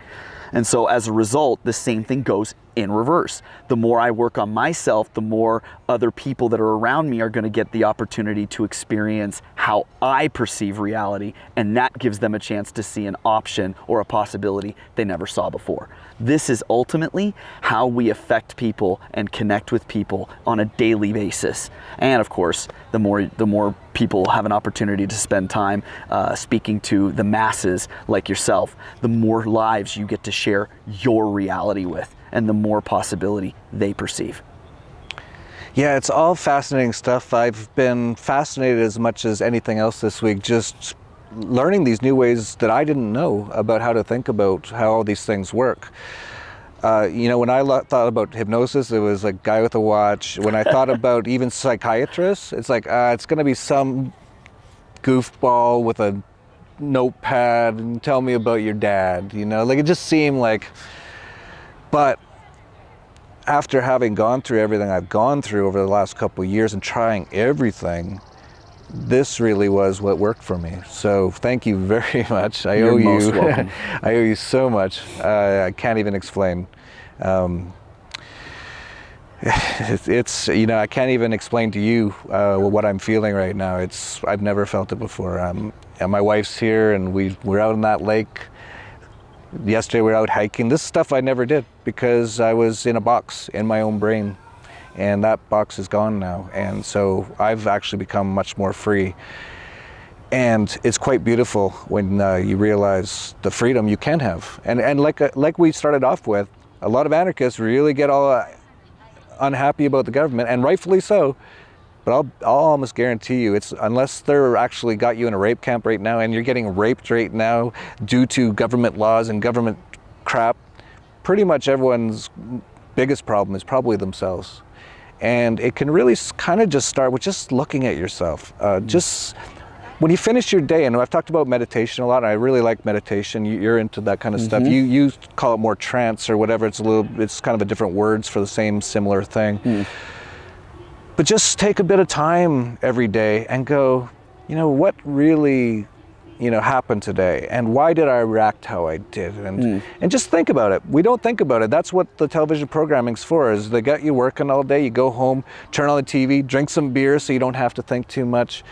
And so as a result, the same thing goes in reverse. The more I work on myself, the more other people that are around me are going to get the opportunity to experience how I perceive reality, and that gives them a chance to see an option or a possibility they never saw before. This is ultimately how we affect people and connect with people on a daily basis. And of course, the more the more people have an opportunity to spend time uh, speaking to the masses like yourself, the more lives you get to share your reality with and the more possibility they perceive. Yeah, it's all fascinating stuff. I've been fascinated as much as anything else this week, just learning these new ways that I didn't know about how to think about how all these things work. Uh, you know, when I thought about hypnosis, it was a guy with a watch. When I thought <laughs> about even psychiatrists, it's like uh, it's going to be some goofball with a notepad and tell me about your dad. You know, like it just seemed like but after having gone through everything I've gone through over the last couple of years and trying everything, this really was what worked for me. So thank you very <laughs> much. I You're owe most you. welcome. <laughs> I owe you so much. Uh, I can't even explain. Um, <sighs> it's, it's, you know I can't even explain to you uh, what I'm feeling right now. It's I've never felt it before. Um, and my wife's here, and we we're out in that lake yesterday we were out hiking. This stuff I never did because I was in a box in my own brain and that box is gone now. And so I've actually become much more free. And it's quite beautiful when uh, you realize the freedom you can have. And, and like, uh, like we started off with, a lot of anarchists really get all uh, unhappy about the government, and rightfully so. But I'll, I'll almost guarantee you, it's unless they're actually got you in a rape camp right now and you're getting raped right now due to government laws and government crap, pretty much everyone's biggest problem is probably themselves. And it can really kind of just start with just looking at yourself. Uh, mm. Just when you finish your day, and I've talked about meditation a lot, and I really like meditation. You, are into that kind of mm-hmm. stuff. You you call it more trance or whatever. It's a little, it's kind of a different words for the same similar thing. Mm but just take a bit of time every day and go, you know, what really, you know, happened today and why did I react how I did? And mm. and just think about it. We don't think about it. That's what the television programming's for, is they got you working all day, you go home, turn on the TV, drink some beer so you don't have to think too much.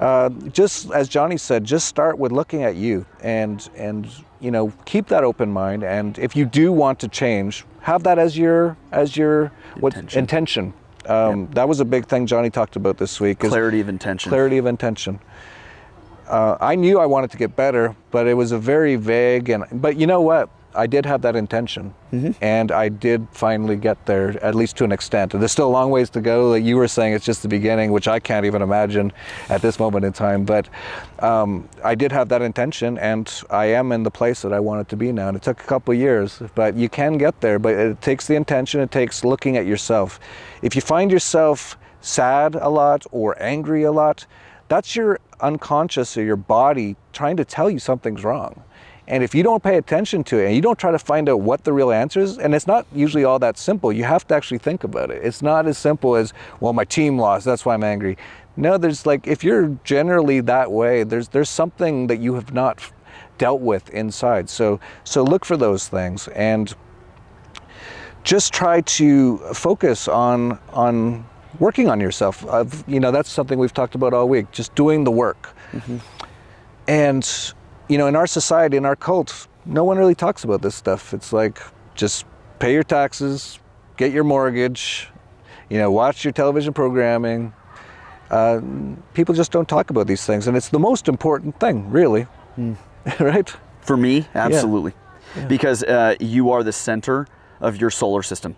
Uh, just as Jonny said, just start with looking at you and and you know keep that open mind. And if you do want to change, have that as your as your intention. what intention um, yep. That was a big thing Jonny talked about this week. Clarity of intention. Clarity of intention. Uh, I knew I wanted to get better, but it was a very vague and. But you know what? I did have that intention, mm-hmm. and I did finally get there, at least to an extent. And there's still a long ways to go. Like you were saying, it's just the beginning, which I can't even imagine at this moment in time. But um, I did have that intention, and I am in the place that I wanted to be now. And it took a couple years, but you can get there. But it takes the intention. It takes looking at yourself. If you find yourself sad a lot or angry a lot, that's your unconscious or your body trying to tell you something's wrong. And if you don't pay attention to it and you don't try to find out what the real answer is, and it's not usually all that simple, you have to actually think about it. It's not as simple as, well, my team lost, that's why I'm angry. No, there's like, if you're generally that way, there's, there's something that you have not dealt with inside. So, so look for those things and just try to focus on, on working on yourself. I've, you know, that's something we've talked about all week, just doing the work. Mm-hmm. And you know, in our society, in our cult, no one really talks about this stuff. It's like just pay your taxes, get your mortgage, you know, watch your television programming. Uh, people just don't talk about these things, and it's the most important thing, really. <laughs> right? For me, absolutely. Because uh, you are the center of your solar system.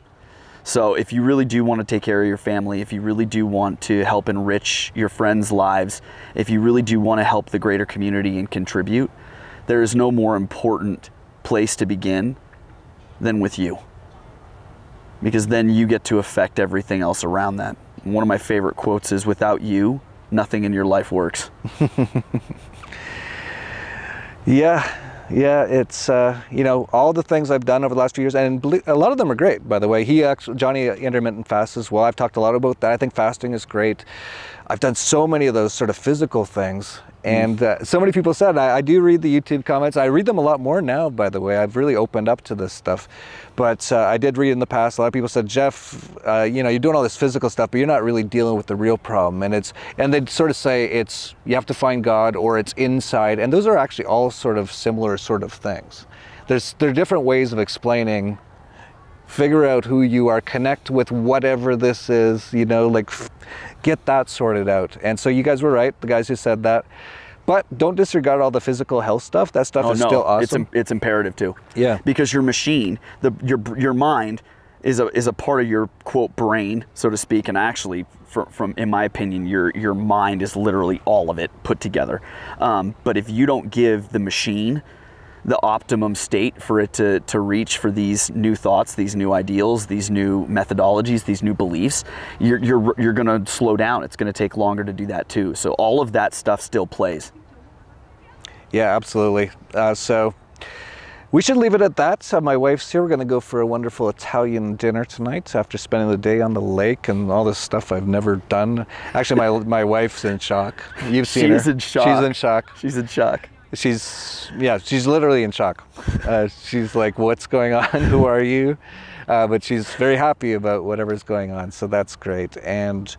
So if you really do want to take care of your family, if you really do want to help enrich your friends' lives, if you really do want to help the greater community and contribute, there is no more important place to begin than with you. Because then you get to affect everything else around that. One of my favorite quotes is without you, nothing in your life works. <laughs> Yeah, yeah, it's uh, you know all the things I've done over the last few years, and a lot of them are great. By the way, he actually Jonny intermittent fasts as well. I've talked a lot about that. I think fasting is great. I've done so many of those sort of physical things, and uh, so many people said I, I do read the YouTube comments. I read them a lot more now. By the way, I've really opened up to this stuff, but uh, I did read in the past. A lot of people said, Jeff, uh, you know, you're doing all this physical stuff, but you're not really dealing with the real problem. And it's and they'd sort of say it's you have to find God or it's inside, and those are actually all sort of similar sort of things. There's there are different ways of explaining figure out who you are connect with whatever this is you know like get that sorted out and so you guys were right the guys who said that but don't disregard all the physical health stuff that stuff Oh is no, still it's awesome im- it's imperative too. Yeah. Because your machine, the your your mind is a is a part of your quote brain, so to speak, and actually, from, from in my opinion, your your mind is literally all of it put together. Um, but if you don't give the machine the optimum state for it to, to reach for these new thoughts, these new ideals, these new methodologies, these new beliefs, you're, you're, you're going to slow down. It's going to take longer to do that too. So all of that stuff still plays. Yeah, absolutely. Uh, so we should leave it at that. Uh, my wife's here. We're going to go for a wonderful Italian dinner tonight after spending the day on the lake and all this stuff I've never done. Actually, my my wife's in shock. You've seen She's her. in shock. She's in shock. She's in shock. She's yeah, she's literally in shock. Uh, she's like, "What's going <laughs> on? Who are you?" Uh, but she's very happy about whatever's going on, so that's great. And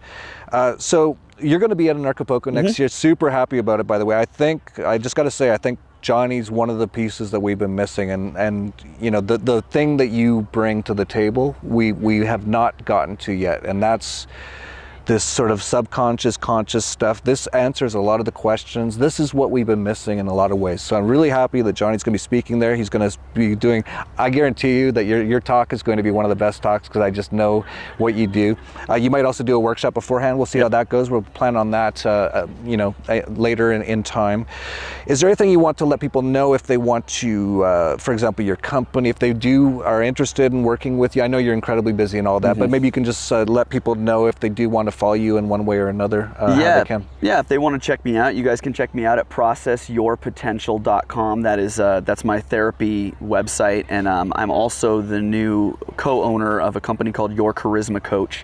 uh, so you're going to be at Anarchapulco next year. Super happy about it, by the way. I think I just got to say, I think Jonny's one of the pieces that we've been missing, and and you know the the thing that you bring to the table, we we have not gotten to yet, and that's this sort of subconscious conscious stuff. This answers a lot of the questions. This is what we've been missing in a lot of ways. So i'm really happy that jonny's going to be speaking there. He's going to be doing i guarantee you that your, your talk is going to be one of the best talks because i just know what you do. Uh, you might also do a workshop beforehand. We'll see how that goes. We'll plan on that uh, uh, you know uh, later in, in time. Is there anything you want to let people know if they want to uh, for example your company if they do are interested in working with you? I know you're incredibly busy and all that but maybe you can just uh, let people know if they do want to follow you in one way or another uh, yeah, they can yeah. If they want to check me out, you guys can check me out at processyourpotential.com. That is uh, that's my therapy website, and um, I'm also the new co-owner of a company called Your Charisma Coach.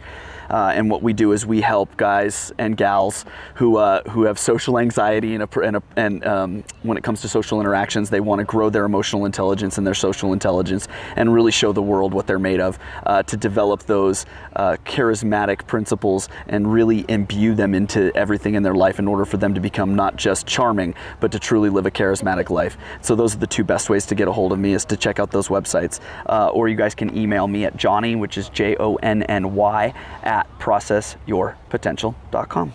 Uh, and what we do is we help guys and gals who uh, who have social anxiety and, a, and, a, and um, when it comes to social interactions, they want to grow their emotional intelligence and their social intelligence, and really show the world what they're made of. Uh, to develop those uh, charismatic principles and really imbue them into everything in their life in order for them to become not just charming, but to truly live a charismatic life. So those are the two best ways to get a hold of me is to check out those websites, uh, or you guys can email me at Jonny, which is J O N N Y at processyourpotential.com.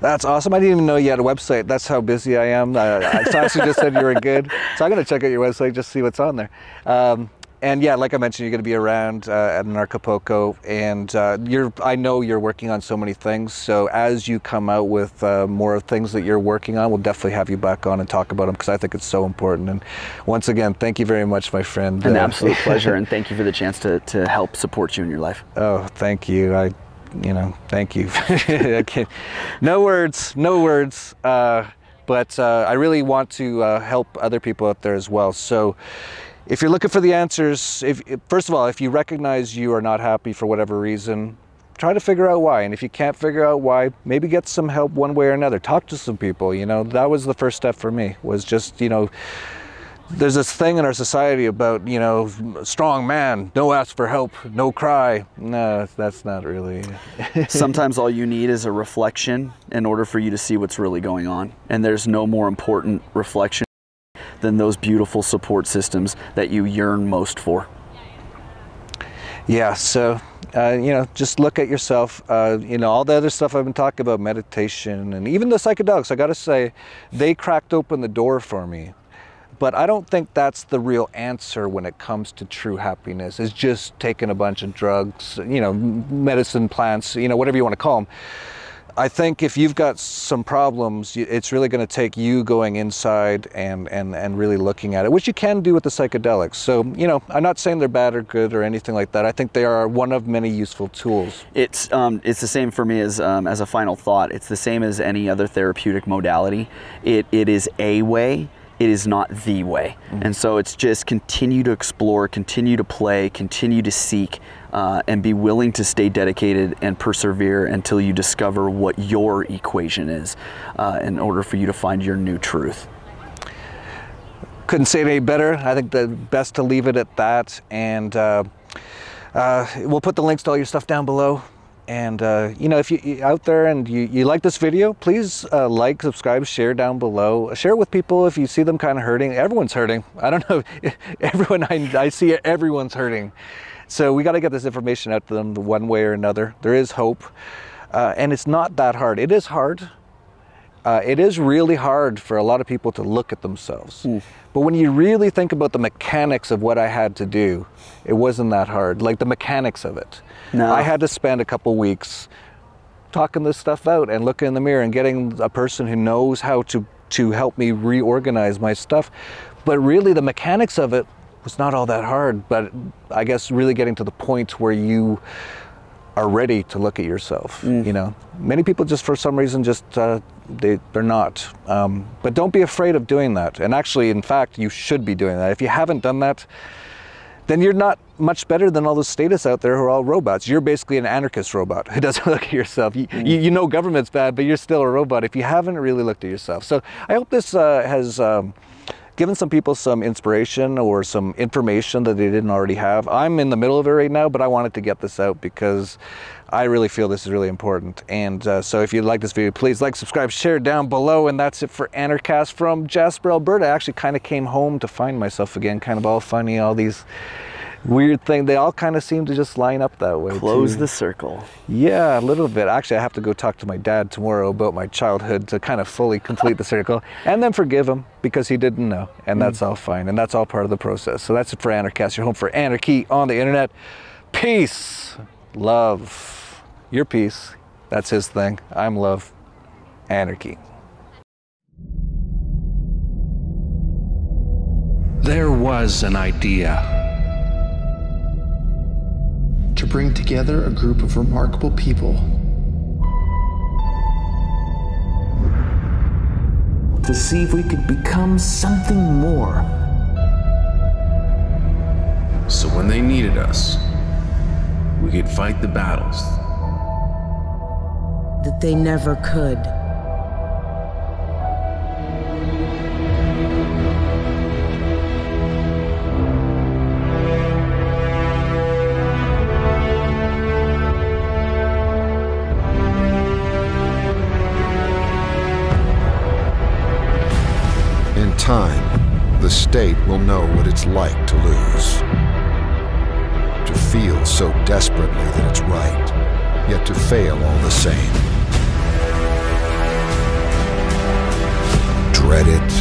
That's awesome. I didn't even know you had a website. That's how busy I am. I, Sasha just said you were good. So I'm going to check out your website just see what's on there. Um, and yeah, like I mentioned, you're going to be around uh, at Anarchapulco, and uh, you're. I know you're working on so many things. So as you come out with uh, more things that you're working on, we'll definitely have you back on and talk about them because I think it's so important. And once again, thank you very much, my friend. An Uh, absolute <laughs> pleasure, and thank you for the chance to, to help support you in your life. Oh, thank you. I, you know, thank you. <laughs> No words, no words. Uh, but uh, I really want to uh, help other people out there as well. So, if you're looking for the answers, if first of all, if you recognize you are not happy for whatever reason, try to figure out why. And if you can't figure out why, maybe get some help one way or another. Talk to some people. You know, that was the first step for me. Was just you know there's this thing in our society about you know strong man no ask for help no cry no that's not really <laughs> Sometimes all you need is a reflection in order for you to see what's really going on. And there's no more important reflection than those beautiful support systems that you yearn most for. Yeah, so uh, you know, just look at yourself. Uh, you know, all the other stuff I've been talking about, meditation, and even the psychedelics. I got to say, they cracked open the door for me. But I don't think that's the real answer when it comes to true happiness. Is just taking a bunch of drugs, you know, medicine plants, you know, whatever you want to call them. I think if you've got some problems, it's really going to take you going inside and, and, and really looking at it, which you can do with the psychedelics. So, you know, I'm not saying they're bad or good or anything like that. I think they are one of many useful tools. It's, um, it's the same for me as, um, as a final thought. It's the same as any other therapeutic modality. It, it is a way it is not the way. Mm-hmm. And so it's just continue to explore, continue to play, continue to seek, uh, and be willing to stay dedicated and persevere until you discover what your equation is uh, in order for you to find your new truth. Couldn't say it any better. I think the best to leave it at that. And uh, uh we'll put the links to all your stuff down below. And uh, you know, if you out there and you, you like this video, please uh, like, subscribe, share down below. Share it with people if you see them kind of hurting. Everyone's hurting. <laughs> I don't know. <laughs> Everyone I, I see, everyone's hurting. So we got to get this information out to them one way or another. There is hope, uh, and it's not that hard. It is hard. Uh, it is really hard for a lot of people to look at themselves. Mm. But when you really think about the mechanics of what I had to do, it wasn't that hard. Like the mechanics of it. No. I had to spend a couple weeks talking this stuff out and looking in the mirror and getting a person who knows how to to help me reorganize my stuff. But really the mechanics of it was not all that hard, but I guess really getting to the point where you are ready to look at yourself. Mm. You know, many people just for some reason just uh, they they're not. Um, but don't be afraid of doing that. And actually, in fact, you should be doing that. If you haven't done that, then you're not much better than all those statists out there who are all robots. You're basically an anarchist robot who <laughs> doesn't look at yourself. You, mm. you, you, know government's bad, but you're still a robot if you haven't really looked at yourself. So I hope this uh, has um, given some people some inspiration or some information that they didn't already have. I'm in the middle of it right now, but I wanted to get this out because I really feel this is really important. And uh, so if you like this video, please like, subscribe, share down below. And that's it for Anarchast from Jasper, Alberta. I actually kind of came home to find myself again, kind of all funny, all these weird thing. They all kind of seem to just line up that way. Close too. the circle. Yeah, a little bit. Actually, I have to go talk to my dad tomorrow about my childhood to kind of fully complete the circle and then forgive him because he didn't know. And mm. that's all fine. And that's all part of the process. So that's it for Anarchast, your home for anarchy on the internet. Peace, love your peace. That's his thing. I'm love, anarchy. There was an idea to bring together a group of remarkable people. To see if we could become something more. So when they needed us, we could fight the battles that they never could. Time, the state will know what it's like to lose. To feel so desperately that it's right, yet to fail all the same. dread it,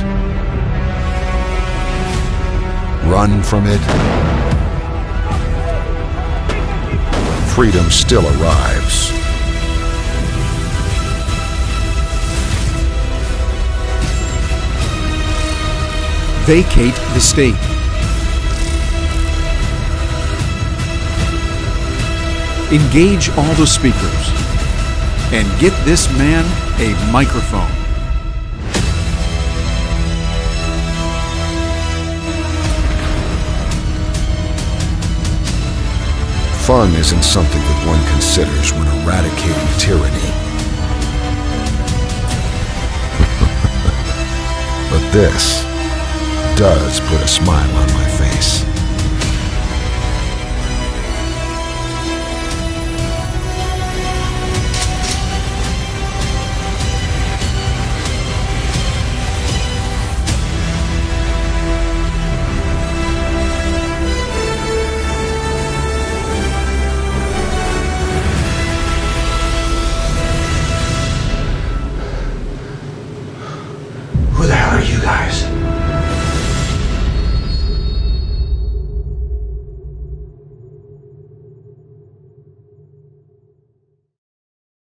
run from it, freedom still arrives. Vacate the state. Engage all the speakers and get this man a microphone. Fun isn't something that one considers when eradicating tyranny. <laughs> but this does put a smile on my face.